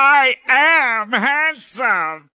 I am handsome.